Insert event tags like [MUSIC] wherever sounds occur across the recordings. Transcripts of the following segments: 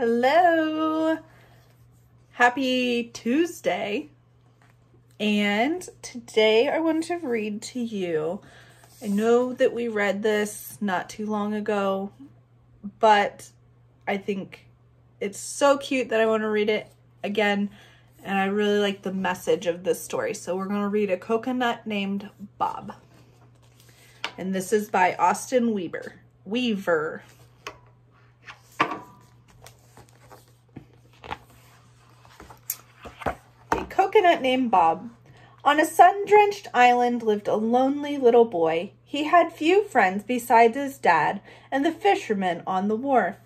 Hello. Happy Tuesday. And today I want to read to you. I know that we read this not too long ago, but I think it's so cute that I want to read it again. And I really like the message of this story. So we're going to read A Coconut Named Bob. And this is by Austin Weaver. Weaver. A coconut named Bob. On a sun-drenched island lived a lonely little boy. He had few friends besides his dad and the fishermen on the wharf.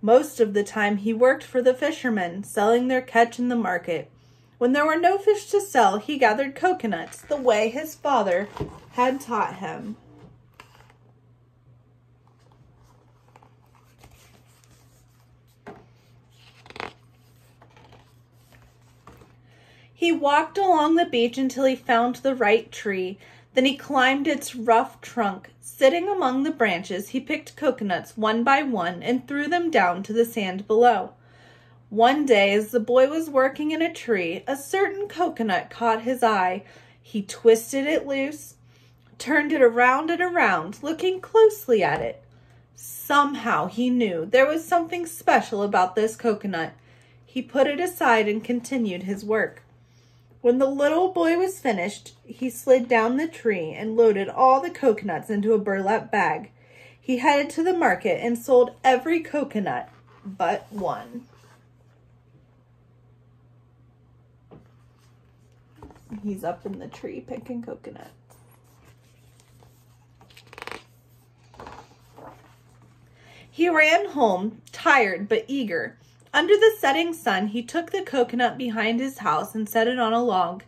Most of the time he worked for the fishermen, selling their catch in the market. When there were no fish to sell, he gathered coconuts, the way his father had taught him. He walked along the beach until he found the right tree. Then he climbed its rough trunk. Sitting among the branches, he picked coconuts one by one and threw them down to the sand below. One day, as the boy was working in a tree, a certain coconut caught his eye. He twisted it loose, turned it around and around, looking closely at it. Somehow he knew there was something special about this coconut. He put it aside and continued his work. When the little boy was finished, he slid down the tree and loaded all the coconuts into a burlap bag. He headed to the market and sold every coconut but one. He's up in the tree picking coconuts. He ran home, tired but eager. Under the setting sun, he took the coconut behind his house and set it on a log.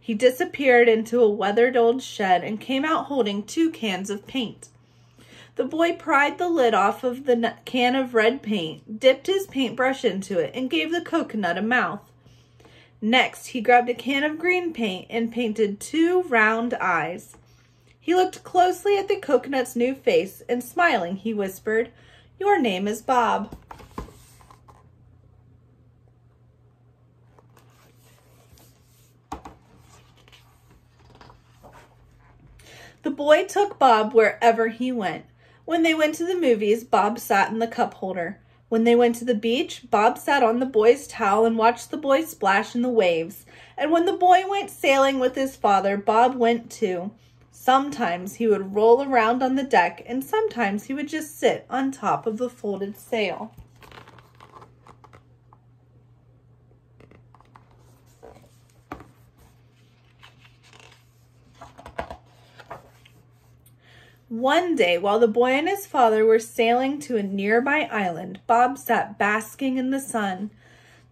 He disappeared into a weathered old shed and came out holding two cans of paint. The boy pried the lid off of the can of red paint, dipped his paintbrush into it, and gave the coconut a mouth. Next, he grabbed a can of green paint and painted two round eyes. He looked closely at the coconut's new face, and smiling, he whispered, Your name is Bob. The boy took Bob wherever he went. When they went to the movies, Bob sat in the cup holder. When they went to the beach, Bob sat on the boy's towel and watched the boy splash in the waves. And when the boy went sailing with his father, Bob went too. Sometimes he would roll around on the deck, and sometimes he would just sit on top of the folded sail. One day, while the boy and his father were sailing to a nearby island, Bob sat basking in the sun.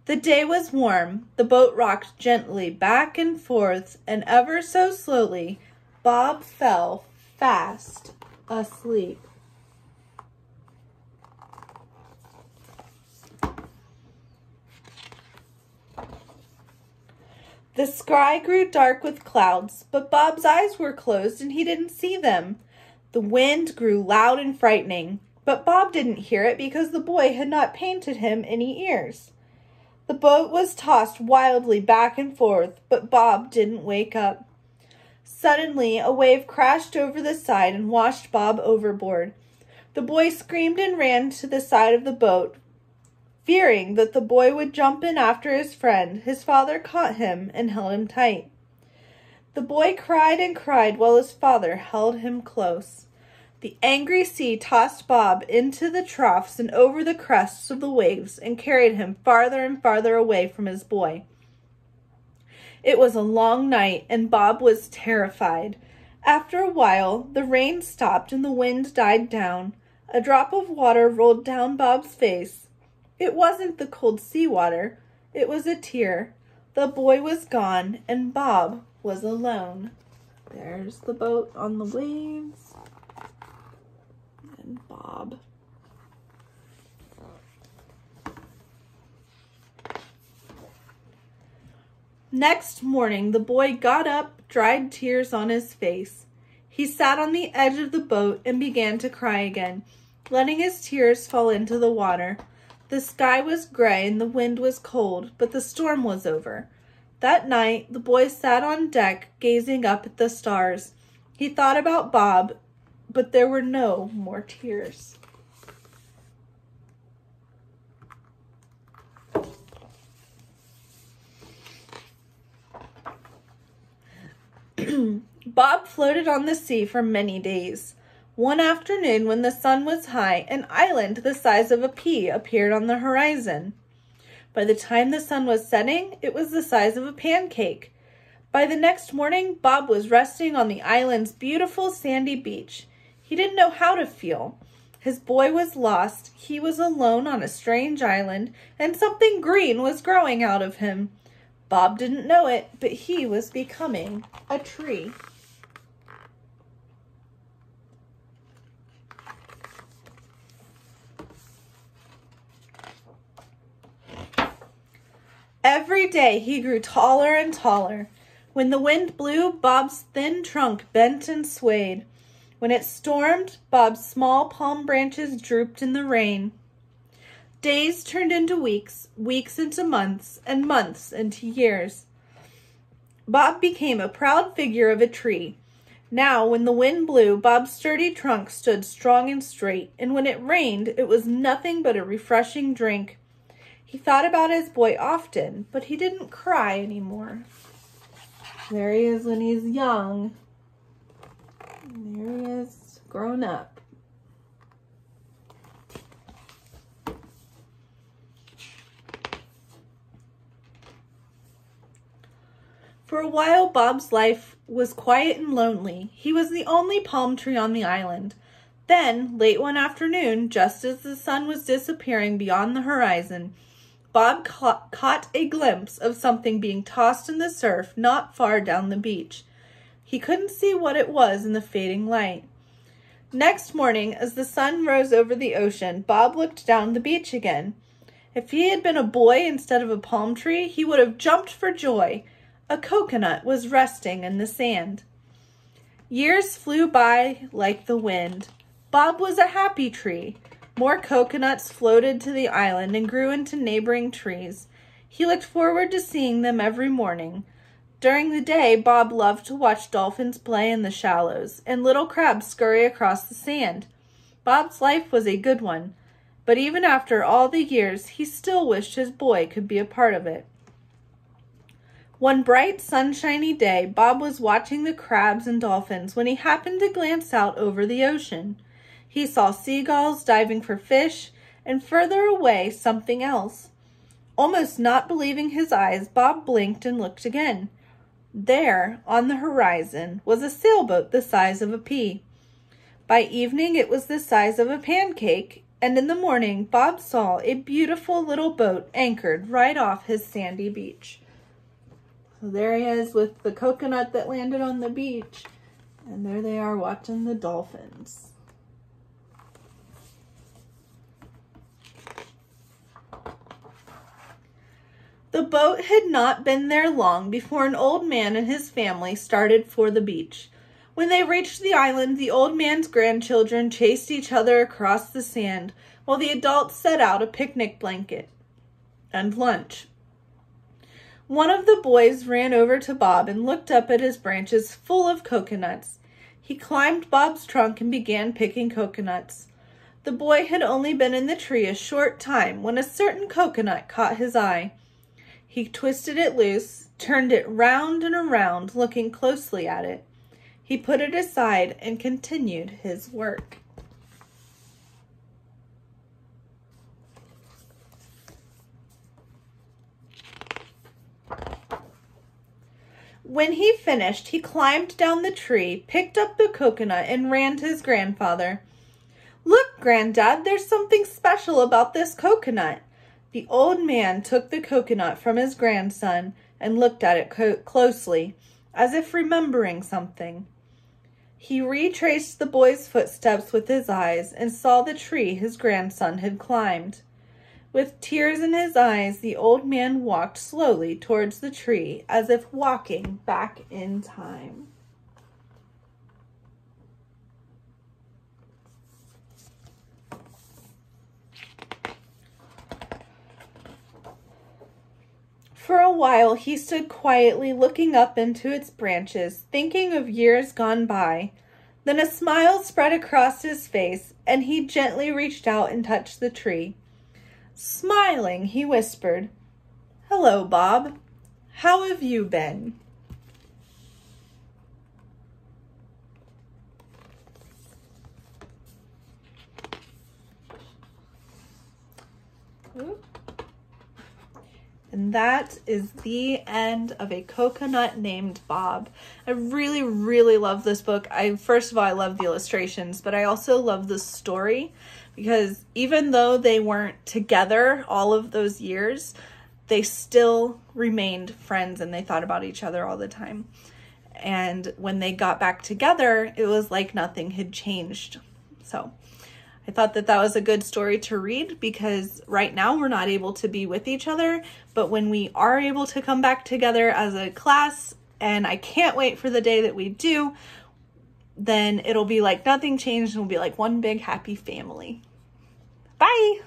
The day was warm. The boat rocked gently back and forth, and ever so slowly, Bob fell fast asleep. The sky grew dark with clouds, but Bob's eyes were closed and he didn't see them. The wind grew loud and frightening, but Bob didn't hear it because the boy had not painted him any ears. The boat was tossed wildly back and forth, but Bob didn't wake up. Suddenly, a wave crashed over the side and washed Bob overboard. The boy screamed and ran to the side of the boat. Fearing that the boy would jump in after his friend, his father caught him and held him tight. The boy cried and cried while his father held him close. The angry sea tossed Bob into the troughs and over the crests of the waves and carried him farther and farther away from his boy. It was a long night and Bob was terrified. After a while, the rain stopped and the wind died down. A drop of water rolled down Bob's face. It wasn't the cold sea water, it was a tear. The boy was gone and Bob was alone. There's the boat on the waves. And Bob. Next morning, the boy got up, dried tears on his face. He sat on the edge of the boat and began to cry again, letting his tears fall into the water. The sky was gray and the wind was cold, but the storm was over. That night, the boy sat on deck gazing up at the stars. He thought about Bob, but there were no more tears. [CLEARS THROAT] Bob floated on the sea for many days. One afternoon, when the sun was high, an island the size of a pea appeared on the horizon. By the time the sun was setting, it was the size of a pancake. By the next morning, Bob was resting on the island's beautiful sandy beach. He didn't know how to feel. His boy was lost, he was alone on a strange island, and something green was growing out of him. Bob didn't know it, but he was becoming a tree. Every day he grew taller and taller. When the wind blew, Bob's thin trunk bent and swayed. When it stormed, Bob's small palm branches drooped in the rain. Days turned into weeks, weeks into months, and months into years. Bob became a proud figure of a tree. Now, when the wind blew, Bob's sturdy trunk stood strong and straight, and when it rained, it was nothing but a refreshing drink. He thought about his boy often, but he didn't cry anymore. There he is when he's young. there he is grown up. For a while, Bob's life was quiet and lonely. He was the only palm tree on the island. Then, late one afternoon, just as the sun was disappearing beyond the horizon, Bob ca- caught a glimpse of something being tossed in the surf not far down the beach. He couldn't see what it was in the fading light. Next morning, as the sun rose over the ocean, Bob looked down the beach again. If he had been a boy instead of a palm tree, he would have jumped for joy. A coconut was resting in the sand. Years flew by like the wind. Bob was a happy tree. More coconuts floated to the island and grew into neighboring trees. He looked forward to seeing them every morning. During the day, Bob loved to watch dolphins play in the shallows and little crabs scurry across the sand. Bob's life was a good one, but even after all the years, he still wished his boy could be a part of it. One bright, sunshiny day, Bob was watching the crabs and dolphins when he happened to glance out over the ocean. He saw seagulls diving for fish, and further away, something else. Almost not believing his eyes, Bob blinked and looked again. There, on the horizon, was a sailboat the size of a pea. By evening, it was the size of a pancake, and in the morning, Bob saw a beautiful little boat anchored right off his sandy beach. So there he is with the coconut that landed on the beach, and there they are watching the dolphins. The boat had not been there long before an old man and his family started for the beach. When they reached the island, the old man's grandchildren chased each other across the sand while the adults set out a picnic blanket and lunch. One of the boys ran over to Bob and looked up at his branches full of coconuts. He climbed Bob's trunk and began picking coconuts. The boy had only been in the tree a short time when a certain coconut caught his eye. He twisted it loose, turned it round and around, looking closely at it. He put it aside and continued his work. When he finished, he climbed down the tree, picked up the coconut, and ran to his grandfather. Look, Granddad, there's something special about this coconut. The old man took the coconut from his grandson and looked at it co- closely, as if remembering something. He retraced the boy's footsteps with his eyes and saw the tree his grandson had climbed. With tears in his eyes, the old man walked slowly towards the tree as if walking back in time. For a while he stood quietly looking up into its branches, thinking of years gone by. Then a smile spread across his face, and he gently reached out and touched the tree. Smiling, he whispered, Hello, Bob. How have you been? And that is the end of a coconut named Bob. I really, really love this book. I first of all I love the illustrations, but I also love the story because even though they weren't together all of those years, they still remained friends and they thought about each other all the time. And when they got back together, it was like nothing had changed. So I thought that that was a good story to read because right now we're not able to be with each other, but when we are able to come back together as a class, and I can't wait for the day that we do, then it'll be like nothing changed and we'll be like one big happy family. Bye!